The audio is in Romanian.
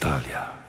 Italia.